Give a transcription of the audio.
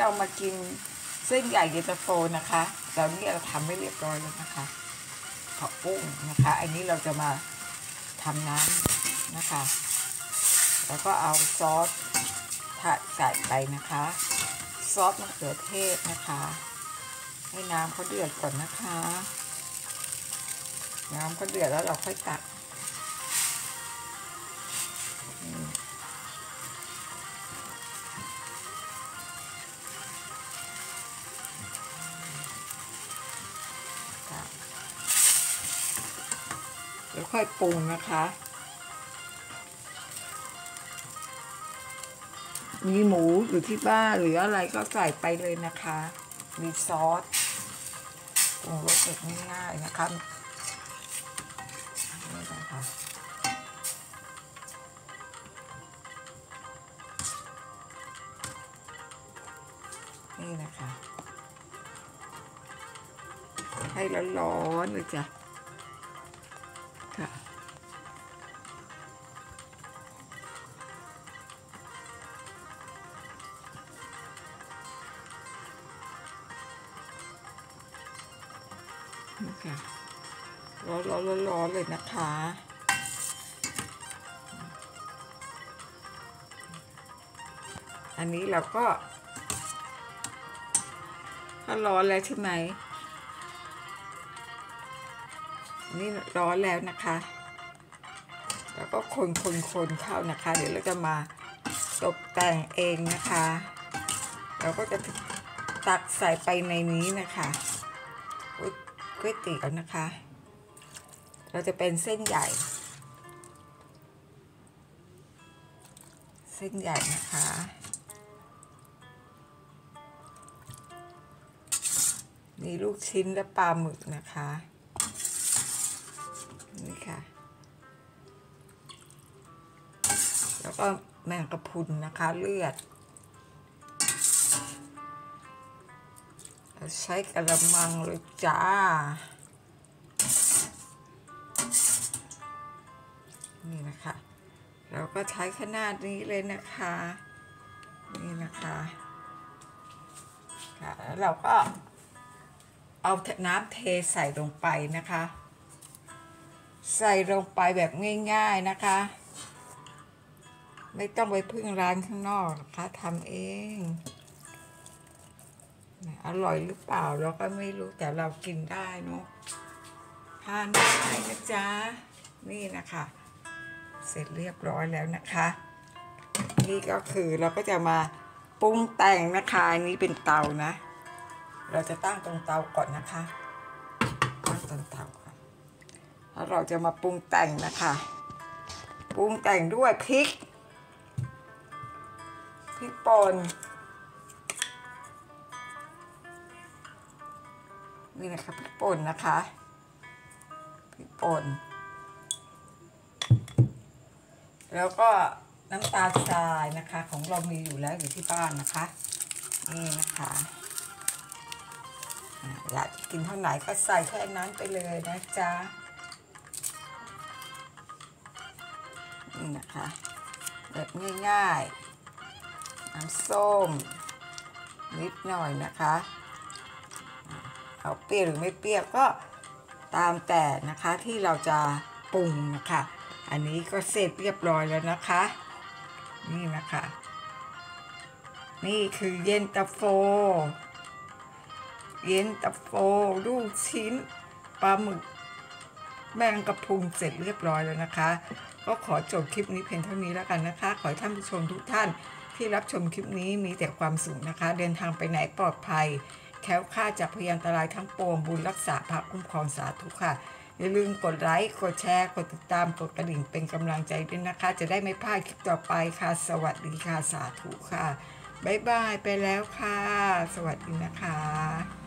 เรามากินเส้นใหญ่เย็นตาโฟนะคะตอนนี้เราทำไม่เรียบร้อยแล้วนะคะผักบุ้งนะคะ อันนี้เราจะมาทำน้ำนะคะ แล้วก็เอาซอสผัดใส่ไปนะคะ ซอสมะเขือเทศนะคะ ให้น้ำเขาเดือดก่อนนะคะ น้ำก็เดือดแล้วเราค่อยตัก แล้วค่อยปรุงนะคะ มีหมูอยู่ที่บ้านหรืออะไรก็ใส่ไปเลยนะคะ มีซอสปรุงรสแบบง่ายๆนะคะนี่นะคะนี่นะคะ ให้ร้อนๆเลยจ้ะ นี่ค่ะร้อนร้อนร้อนเลยนะคะ อันนี้เราก็ถ้าร้อนแล้วใช่ไหม นี่ร้อนแล้วนะคะ แล้วก็คนคนคนเข้านะคะ เดี๋ยวเราจะมาตกแต่งเองนะคะ เราก็จะตักใส่ไปในนี้นะคะ ก๋วยเตี๋ยวนะคะ เราจะเป็นเส้นใหญ่ เส้นใหญ่นะคะมีลูกชิ้นและปลาหมึกนะคะ นี่ค่ะ แล้วก็แมงกะพรุนนะคะเลือด ใช้กระมังเลยจ้า นี่นะคะ เราก็ใช้ขนาดนี้เลยนะคะ นี่นะคะค่ะแล้วเราก็เอาน้ำเทใส่ลงไปนะคะ ใส่ลงไปแบบง่าย ๆนะคะ ไม่ต้องไปพึ่งร้านข้างนอกนะคะทำเอง อร่อยหรือเปล่าเราก็ไม่รู้แต่เรากินได้เนาะทานได้นะจ๊ะ นี่นะคะ เสร็จเรียบร้อยแล้วนะคะ นี่ก็คือเราก็จะมาปรุงแต่งนะคะอันนี้เป็นเตานะ เราจะตั้งตรงเตาก่อนนะคะตั้งตรงเตาก่อนแล้วเราจะมาปรุงแต่งนะคะปรุงแต่งด้วยพริกพริกป่น นี่นะคะพริกป่นนะคะพริกป่น แล้วก็น้ำตาลทรายนะคะ ของเรามีอยู่แล้วอยู่ที่บ้านนะคะ นี่นะคะอะอยากกินเท่าไหนก็ใส่แค่นั้นไปเลยนะจ๊ะนี่นะคะแบบง่ายๆน้ำส้มนิดหน่อยนะคะ เอาเปรี้ยวหรือไม่เปรี้ยวก็ตามแต่นะคะที่เราจะปรุงนะคะ อันนี้ก็เสร็จเรียบร้อยแล้วนะคะ นี่นะคะ นี่คือเย็นตาโฟ เย็นตาโฟลูกชิ้นปลาหมึกแมงกะพุนเสร็จเรียบร้อยแล้วนะคะ ก็ขอจบคลิปนี้เพียงเท่านี้แล้วกันนะคะ ขอให้ท่านผู้ชมทุกท่านที่รับชมคลิปนี้มีแต่ความสุขนะคะ เดินทางไปไหนปลอดภัย แคล้วคลาดจากพยานอันตรายทั้งปวงบุญรักษาพระคุ้มครองสาธุค่ะ อย่าลืมกดไลค์กดแชร์ กดติดตามกดกระดิ่งเป็นกำลังใจด้วยนะคะ จะได้ไม่พลาดคลิปต่อไปค่ะ สวัสดีค่ะสาธุค่ะบ๊ายบายไปแล้วค่ะ สวัสดีนะคะ